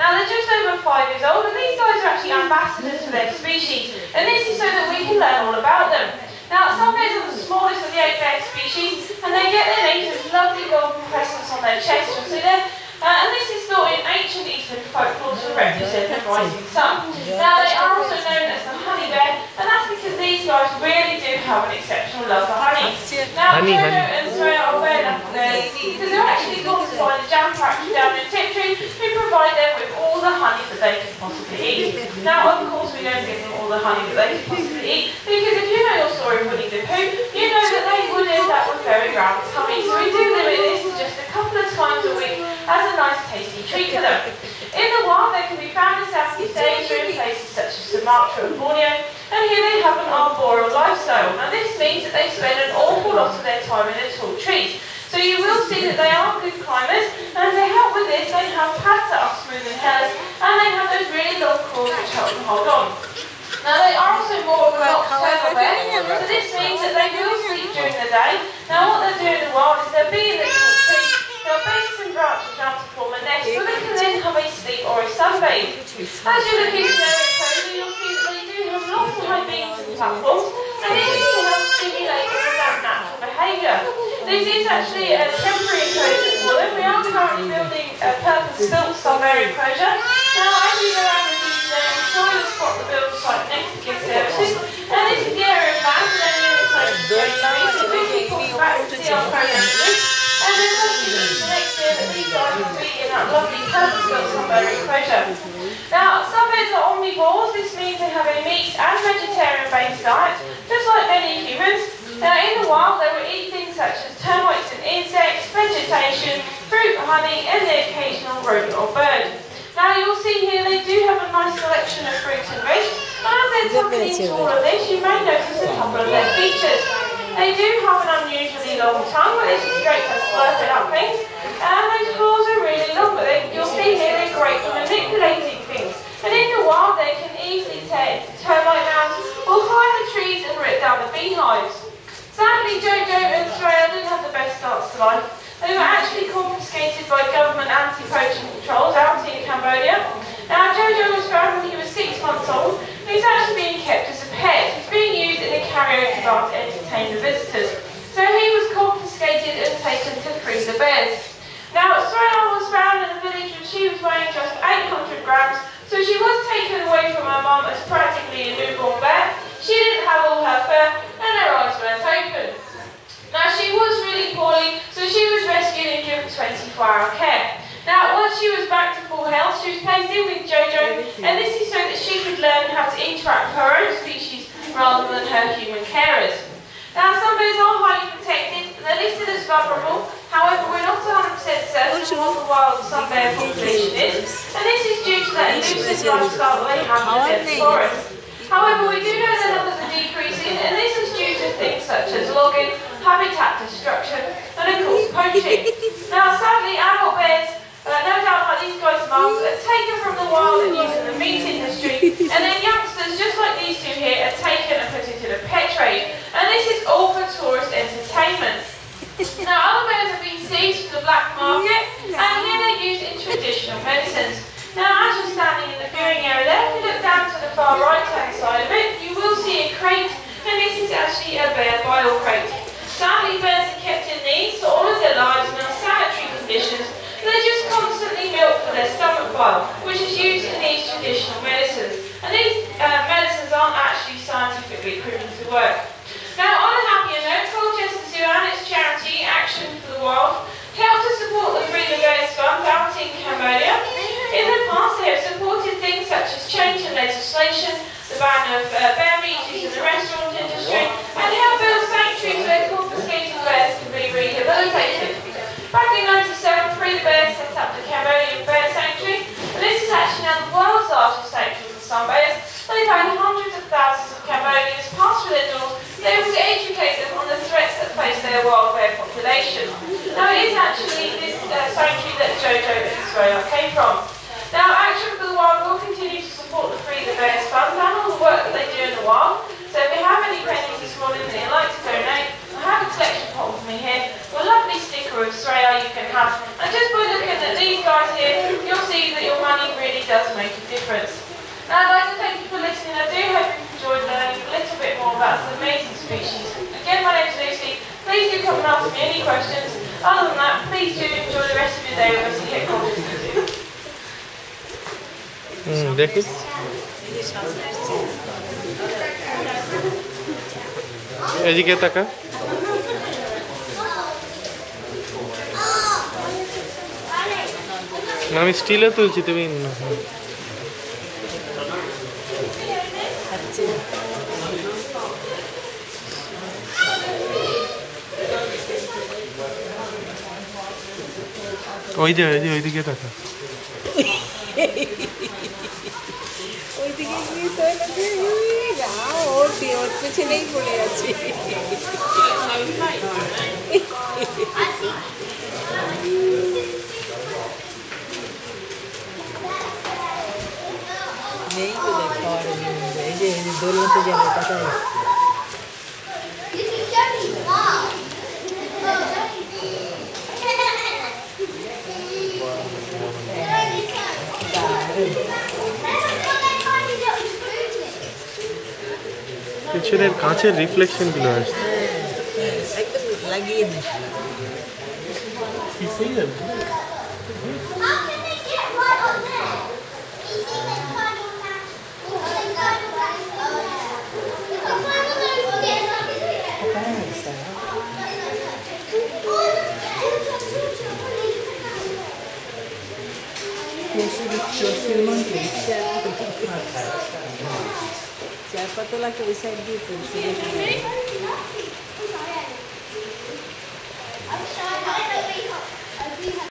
Now they're just over five years old and these guys are actually ambassadors for their species and this is so that we can learn all about them. Now sun bears are the smallest of the eight bear species and they get their names with lovely golden crescents on their chest, you'll see there. Uh, and this is thought in ancient Eastern folklore to represent the rising sun. Now they are also known as the honey bear and that's because these guys really do have an exceptional love for honey. Now Honey, Jojo honey. and Soraya are bears because they're actually to by the jam factory down in Tiptree who provide them with all the honey that they can possibly eat. Now of course we don't give them all the honey that they can possibly eat because if you know your story of Winnie the Pooh, you know that they would end up with very round tummies. So we do limit this to just a couple of times a week as a nice tasty treat for them. In the wild they can be found in Southeast Asia in places such as Sumatra and Borneo and here they have an arboreal lifestyle. Now this means that they spend an awful lot of their time in the tall trees. So you will see that they are good climbers and to help with this they have pads that are smooth and hairs and they have those really long claws which help them hold on. Now they are also more of a nocturnal bear, so this means that they will sleep during the day. Now what they'll do in the wild is they'll be in the tall trees, they'll bend some branches down to form a nest so they can then have a sleep or a sunbathe. As you look into their enclosure you'll see that they do have lots of high beams and platforms and is to help stimulate that natural behaviour. This is actually a temporary enclosure for them. We are currently building a purpose-built sunbear enclosure. Now as you go around the museum, I'm sure you'll spot the build site next to Give Services. And this is the area enclosure. Now, sunbears are omnivores. This means they have a meat and vegetarian-based diet, just like many humans. Now, in the wild, they will eat things such as termites and insects, vegetation, fruit, honey, and the occasional rodent or bird. Now, you'll see here they do have a nice selection of fruit and veg. And as they're tucking into all of this, you may notice a couple of their features. They do have an unusually long tongue, but this is great for slurping up things. And those claws are they, you'll see here they're great for manipulating things. And in the wild, they can easily tear into termite mounds or climb the trees and rip down the beehives. Sadly, Jojo and Soraya didn't have the best starts to life. They were actually confiscated by government anti-poaching patrols out in Cambodia. Now, Jojo was found when he was six months old, and he's actually being kept as a pet. He's being used in a karaoke bar to entertain the visitors. So he was confiscated and taken to free the bears. Now, Soraya was found in a village when she was weighing just 800 grams, so she was taken away from her mum as practically a newborn bear. She didn't have all her fur, and her eyes weren't open. Now, she was really poorly, so she was rescued and given 24-hour care. Now, once she was back to full health, she was placed in with Jojo, and this is so that she could learn how to interact with her own species rather than her human carers. Now, sun bears are highly protected, and they're listed as vulnerable. However, we're not 100% certain what the wild sun bear population is, and this is due to that elusive lifestyle that they have in the forest. However, we do know that numbers are decreasing, and this is due to things such as logging, habitat destruction, and of course poaching. Now, sadly, adult bears, uh, no doubt like these guys' mums, are taken from the wild and used in the meat industry, and then youngsters, just like these two here, are taken and put into the pet trade. And this is all for tourist entertainment. Now, other bears have been seized for the black market, and here they're used in traditional medicines. Now, as you're standing in the viewing area there, if you look down to the far right-hand side of it, you will see a crate, and this is actually a bear bile crate. Sadly, bears are kept in these for all of their lives Back in 97, the Bear set up the Cambodian Bear Sanctuary, and this is actually now the world's largest sanctuary for sun bears. They've had hundreds of thousands of Cambodians pass through their doors, They to educate them on the threats that face their wild bear population. Now it is actually this uh, sanctuary that Jojo and Soraya came from. Now Action for the Wild will continue to support the Free the Bears Fund and all the work that they do in the wild, so if you have any pennies this morning that you'd like to donate, I have a collection pot with me here for Soraya you can have. And just by looking at these guys here, you'll see that your money really does make a difference. Now I'd like to thank you for listening. I do hope you've enjoyed learning a little bit more about this amazing species. Again, my name's Lucy. Please do come and ask me any questions. Other than that, please do enjoy the rest of your day with us at Colchester Zoo. you Becky? এদিকে আমি স্টিলে তুলছি, তুমি ওই যে ওই যে ওইদিকে তাকা ওইদিকে গিয়ে তো ওর ওর পড়ে আছি। নেই তো দেখো এই যে দোলনাতে যাবে কোথায় পিছনের কাঁচের রিফ্লেকশনগুলো আসছে। হ্যাঁ, হ্যাঁ, একদম লাগিয়ে দিই। Kursi di. Siapa tu lah kursi di kursi mandi.